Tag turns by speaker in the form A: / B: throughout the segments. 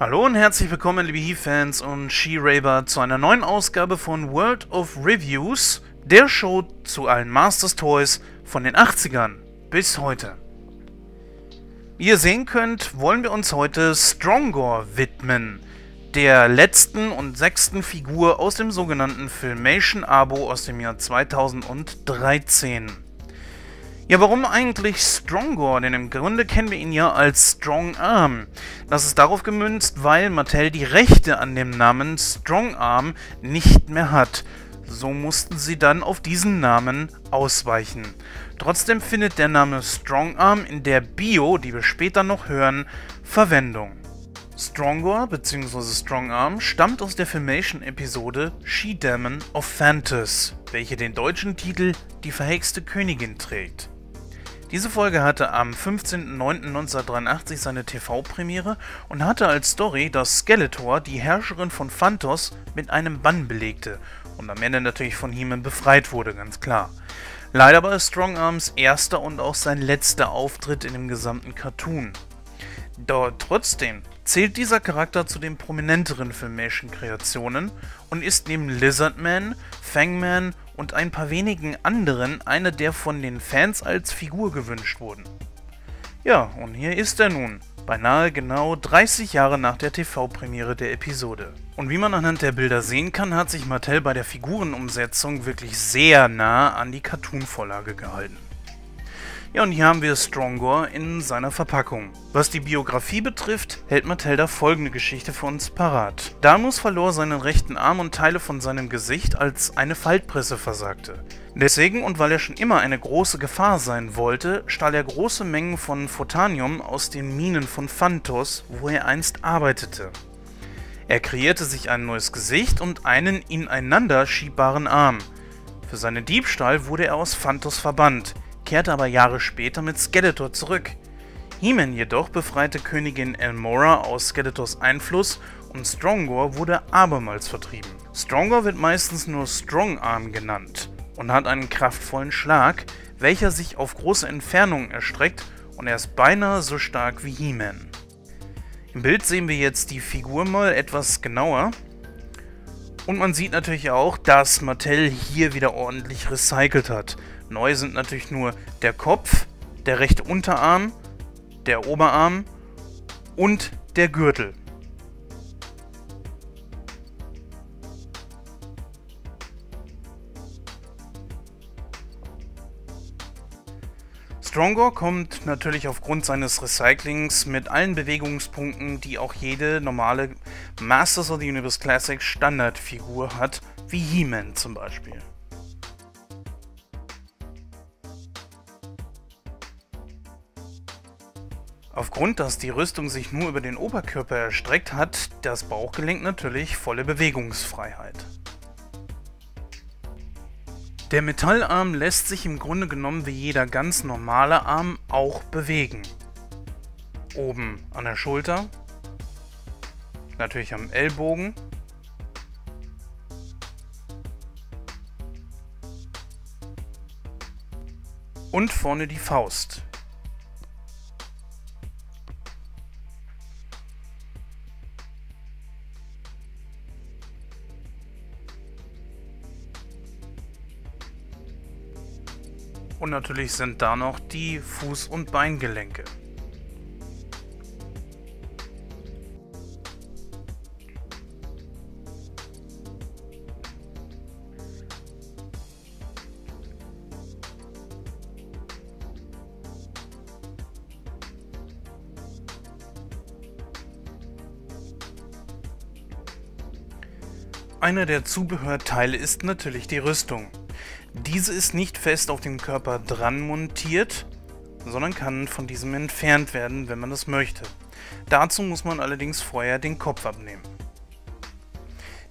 A: Hallo und herzlich willkommen, liebe He-Fans und She-Raber, zu einer neuen Ausgabe von World of Reviews, der Show zu allen Masters Toys von den 80ern bis heute. Wie ihr sehen könnt, wollen wir uns heute Strongor widmen, der letzten und sechsten Figur aus dem sogenannten Filmation-Abo aus dem Jahr 2013. Ja, warum eigentlich Strongor? Denn im Grunde kennen wir ihn ja als Strong Arm. Das ist darauf gemünzt, weil Mattel die Rechte an dem Namen Strong Arm nicht mehr hat. So mussten sie dann auf diesen Namen ausweichen. Trotzdem findet der Name Strong Arm in der Bio, die wir später noch hören, Verwendung. Strongor bzw. Strong Arm stammt aus der Filmation-Episode She-Demon of Phantos, welche den deutschen Titel Die verhexte Königin trägt. Diese Folge hatte am 15.09.1983 seine TV-Premiere und hatte als Story, dass Skeletor die Herrscherin von Phantos mit einem Bann belegte und am Ende natürlich von he befreit wurde, ganz klar. Leider war es Strongarms erster und auch sein letzter Auftritt in dem gesamten Cartoon. Doch trotzdem zählt dieser Charakter zu den prominenteren Filmation-Kreationen und ist neben Lizardman, Fangman und ein paar wenigen anderen einer der von den Fans als Figur gewünscht wurden. Ja, und hier ist er nun, beinahe genau 30 Jahre nach der TV-Premiere der Episode. Und wie man anhand der Bilder sehen kann, hat sich Mattel bei der Figurenumsetzung wirklich sehr nah an die Cartoon-Vorlage gehalten. Ja, und hier haben wir Strongor in seiner Verpackung. Was die Biografie betrifft, hält Matilda folgende Geschichte für uns parat. Damus verlor seinen rechten Arm und Teile von seinem Gesicht, als eine Faltpresse versagte. Deswegen und weil er schon immer eine große Gefahr sein wollte, stahl er große Mengen von Photanium aus den Minen von Phantos, wo er einst arbeitete. Er kreierte sich ein neues Gesicht und einen ineinander schiebbaren Arm. Für seinen Diebstahl wurde er aus Phantos verbannt kehrte aber Jahre später mit Skeletor zurück. He-Man jedoch befreite Königin Elmora aus Skeletors Einfluss und Strongor wurde abermals vertrieben. Strongor wird meistens nur Strongarm genannt und hat einen kraftvollen Schlag, welcher sich auf große Entfernungen erstreckt und er ist beinahe so stark wie He-Man. Im Bild sehen wir jetzt die Figur mal etwas genauer. Und man sieht natürlich auch, dass Mattel hier wieder ordentlich recycelt hat. Neu sind natürlich nur der Kopf, der rechte Unterarm, der Oberarm und der Gürtel. Strongor kommt natürlich aufgrund seines Recyclings mit allen Bewegungspunkten, die auch jede normale Masters of the Universe Classic Standardfigur hat, wie He-Man zum Beispiel. Aufgrund, dass die Rüstung sich nur über den Oberkörper erstreckt, hat das Bauchgelenk natürlich volle Bewegungsfreiheit. Der Metallarm lässt sich im Grunde genommen wie jeder ganz normale Arm auch bewegen. Oben an der Schulter, natürlich am Ellbogen und vorne die Faust. Und natürlich sind da noch die Fuß- und Beingelenke. Einer der Zubehörteile ist natürlich die Rüstung. Diese ist nicht fest auf dem Körper dran montiert, sondern kann von diesem entfernt werden, wenn man das möchte. Dazu muss man allerdings vorher den Kopf abnehmen.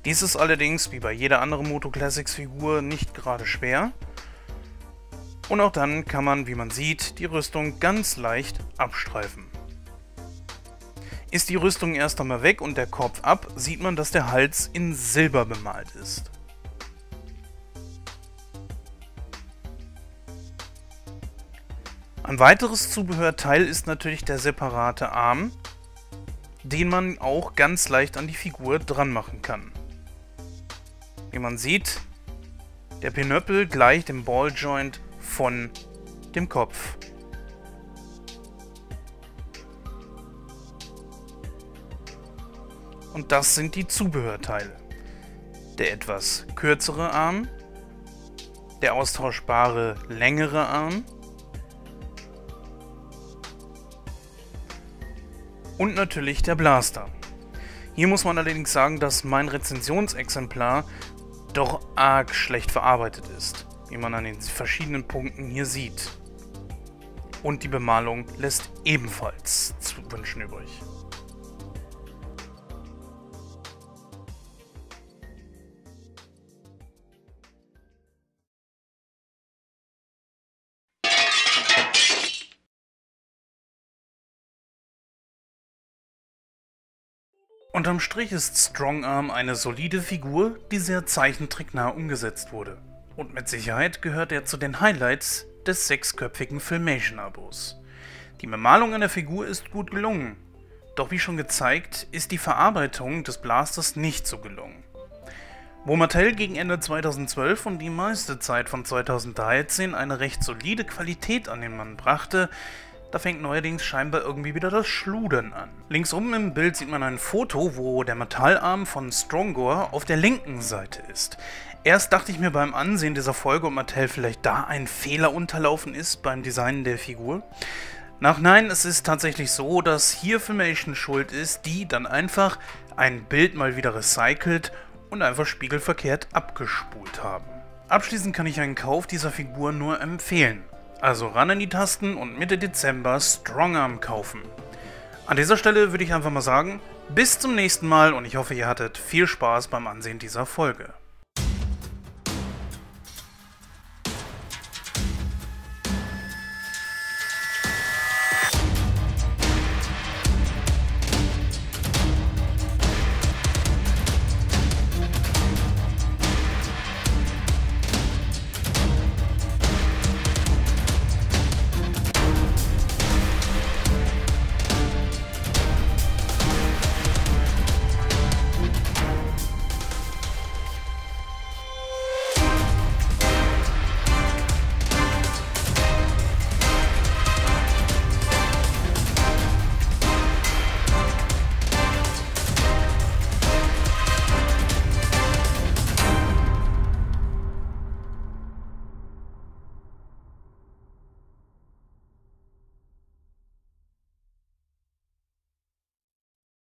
A: Dies ist allerdings, wie bei jeder anderen Moto Classics Figur, nicht gerade schwer. Und auch dann kann man, wie man sieht, die Rüstung ganz leicht abstreifen. Ist die Rüstung erst einmal weg und der Kopf ab, sieht man, dass der Hals in Silber bemalt ist. Ein weiteres Zubehörteil ist natürlich der separate Arm, den man auch ganz leicht an die Figur dran machen kann. Wie man sieht, der Pinöppel gleicht dem Balljoint von dem Kopf. Und das sind die Zubehörteile. Der etwas kürzere Arm, der austauschbare längere Arm und natürlich der Blaster. Hier muss man allerdings sagen, dass mein Rezensionsexemplar doch arg schlecht verarbeitet ist, wie man an den verschiedenen Punkten hier sieht. Und die Bemalung lässt ebenfalls zu wünschen übrig. Unterm Strich ist Strongarm eine solide Figur, die sehr zeichentricknah umgesetzt wurde. Und mit Sicherheit gehört er zu den Highlights des sechsköpfigen Filmation-Abos. Die Bemalung an der Figur ist gut gelungen, doch wie schon gezeigt, ist die Verarbeitung des Blasters nicht so gelungen. Wo Mattel gegen Ende 2012 und die meiste Zeit von 2013 eine recht solide Qualität an den Mann brachte, da fängt neuerdings scheinbar irgendwie wieder das Schludern an. Links oben im Bild sieht man ein Foto, wo der Metallarm von Strongor auf der linken Seite ist. Erst dachte ich mir beim Ansehen dieser Folge, ob Mattel vielleicht da ein Fehler unterlaufen ist beim Design der Figur. Nach nein, es ist tatsächlich so, dass hier Filmation schuld ist, die dann einfach ein Bild mal wieder recycelt und einfach spiegelverkehrt abgespult haben. Abschließend kann ich einen Kauf dieser Figur nur empfehlen. Also ran an die Tasten und Mitte Dezember Strongarm kaufen. An dieser Stelle würde ich einfach mal sagen, bis zum nächsten Mal und ich hoffe, ihr hattet viel Spaß beim Ansehen dieser Folge.